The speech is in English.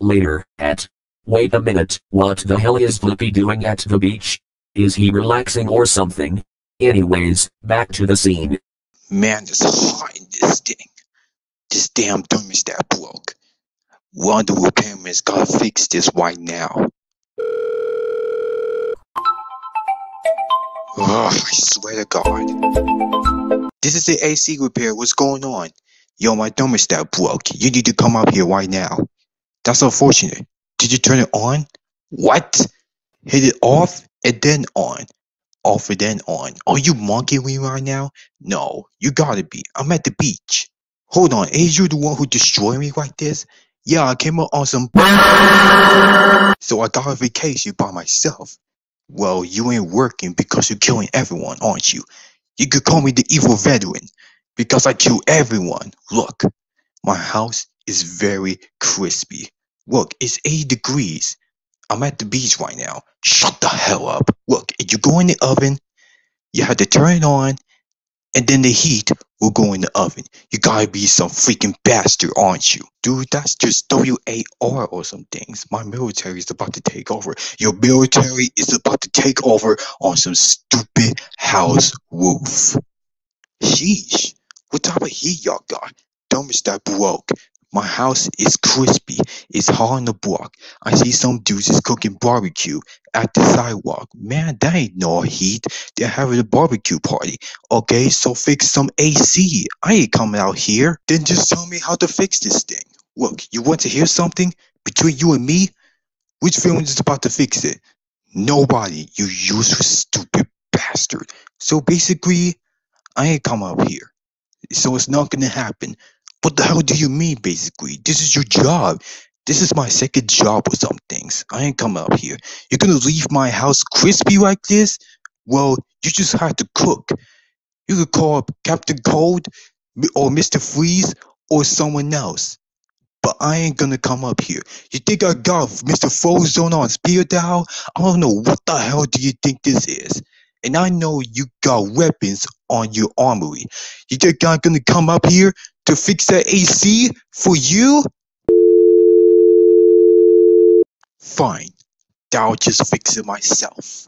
Later, at. Wait a minute, what the hell is Flippy doing at the beach? Is he relaxing or something? Anyways, back to the scene. Man, it's hot in this thing. This damn thermostat broke. Of the repairman's gotta fix this right now. Ugh, I swear to God. This is the AC repair. What's going on? Yo, my thermostat broke. You need to come up here right now. That's unfortunate. Did you turn it on? What? Hit it off and then on. Off and then on. Are you monkeying me right now? No, you gotta be. I'm at the beach. Hold on, is you the one who destroyed me like this? Yeah, I came up on some so I got a vacation by myself. Well, you ain't working because you're killing everyone, aren't you? You could call me the evil veteran because I kill everyone. Look, my house is very crispy. Look, it's 80 degrees. I'm at the beach right now. Shut the hell up. Look, if you go in the oven, you have to turn it on, and then the heat will go in the oven. You gotta be some freaking bastard, aren't you? Dude, that's just W-A-R or some things. My military is about to take over. Your military is about to take over on some stupid house roof. Sheesh. What type of heat y'all got? Thermostat broke. My house is crispy. It's hot on the block. I see some dudes is cooking barbecue at the sidewalk. Man, that ain't no heat. They're having a barbecue party. Okay, so fix some AC. I ain't coming out here. Then just tell me how to fix this thing. Look, you want to hear something? Between you and me, which villain is about to fix it? Nobody, you useless stupid bastard. So basically, I ain't come up here. So it's not gonna happen. What the hell do you mean, basically? This is your job. This is my second job with some things. I ain't coming up here. You're gonna leave my house crispy like this? Well, you just have to cook. You could call up Captain Cold or Mr. Freeze or someone else. But I ain't gonna come up here. You think I got Mr. Frozone on speed dial? I don't know what the hell do you think this is. And I know you got weapons on your armory. You think I'm gonna come up here to fix that AC for you? Fine. I'll just fix it myself.